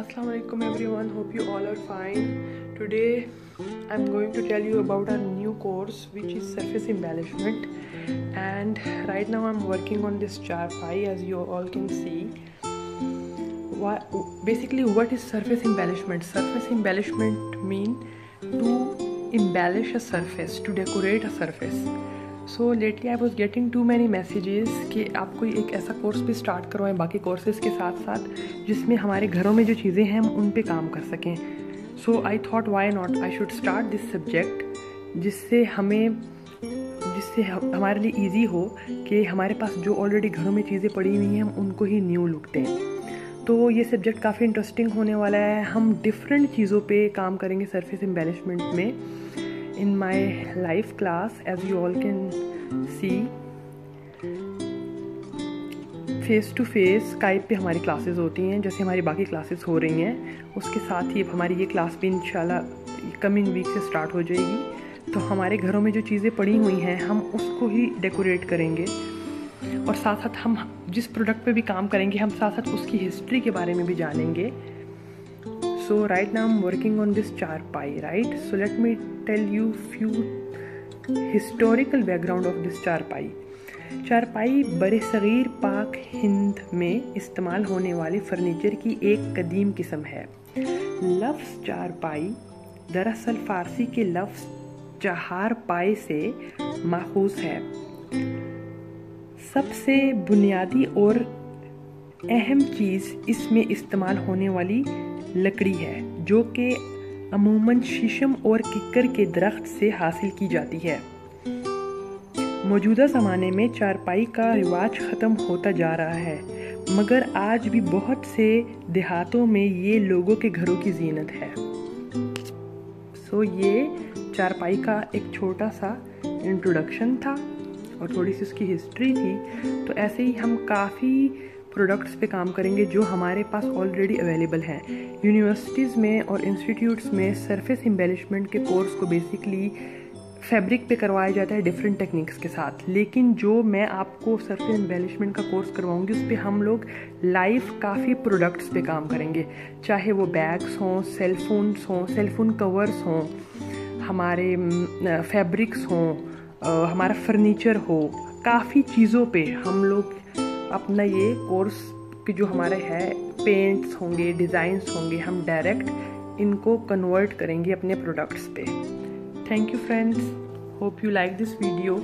Assalamualaikum everyone. Hope you all are fine. Today I'm going to tell you about a new course which is surface embellishment. And right now I'm working on this charpai as you all can see. What, basically what is surface embellishment? Surface embellishment mean to embellish a surface to decorate a surface so lately I was getting too many messages कि आप कोई एक ऐसा course भी start करवाएँ, बाकी courses के साथ साथ जिसमें हमारे घरों में जो चीज़ें हैं, हम उन पर काम कर सकें। So I thought why not I should start this subject जिससे हमें, जिससे हमारे लिए ईजी हो कि हमारे पास जो ऑलरेडी घरों में चीज़ें पड़ी हुई हैं, हम उनको ही न्यू लुक दें तो ये सब्जेक्ट काफ़ी इंटरेस्टिंग होने वाला है। हम डिफरेंट चीज़ों पे काम करेंगे सरफेस एम्बेलिशमेंट में। In my live class, as you all can see. Face to face Skype पे हमारी क्लासेस होती हैं, जैसे हमारी बाकी क्लासेस हो रही हैं। उसके साथ ही अब हमारी ये क्लास भी इंशाल्लाह कमिंग वीक से स्टार्ट हो जाएगी। तो हमारे घरों में जो चीज़ें पड़ी हुई हैं, हम उसको ही डेकोरेट करेंगे। और साथ साथ हम जिस प्रोडक्ट पे भी काम करेंगे, हम साथ साथ उसकी हिस्ट्री के बारे में भी जानेंगे। So, right now i'm working on this charpai, right? So, let me tell you few historical background of this charpai. चारपाई बर सग़ीर पाक हिंद में इस्तेमाल होने वाली फर्नीचर की एक कदीम किस्म है। लफ्ज़ चारपाई दरअसल फ़ारसी के लफ्ज़ चहार पाए से माखूज है। सबसे बुनियादी और अहम चीज़ इसमें इस्तेमाल होने वाली लकड़ी है, जो कि अमूमन शीशम और किक्कर के दरख्त से हासिल की जाती है। मौजूदा ज़माने में चारपाई का रिवाज ख़त्म होता जा रहा है, मगर आज भी बहुत से देहातों में ये लोगों के घरों की जीनत है। सो ये चारपाई का एक छोटा सा इंट्रोडक्शन था, और थोड़ी सी उसकी हिस्ट्री थी तो ऐसे ही हम काफ़ी प्रोडक्ट्स पे काम करेंगे जो हमारे पास ऑलरेडी अवेलेबल हैं। यूनिवर्सिटीज़ में और इंस्टीट्यूट्स में सरफेस एम्बेलिशमेंट के कोर्स को बेसिकली फैब्रिक पे करवाया जाता है डिफरेंट टेक्निक्स के साथ। लेकिन जो मैं आपको सरफेस एम्बेलिशमेंट का कोर्स करवाऊँगी, उस पर हम लोग लाइव काफ़ी प्रोडक्ट्स पे काम करेंगे। चाहे वो बैग्स हों सेलफोन्स हों सेलफोन कवर्स हों, हमारे फैब्रिक्स हों हमारा फर्नीचर हो, काफ़ी चीज़ों पे हम लोग अपना ये कोर्स की जो हमारे है पेंट्स होंगे डिज़ाइंस होंगे, हम डायरेक्ट इनको कन्वर्ट करेंगे अपने प्रोडक्ट्स पे। Thank you friends hope you like this video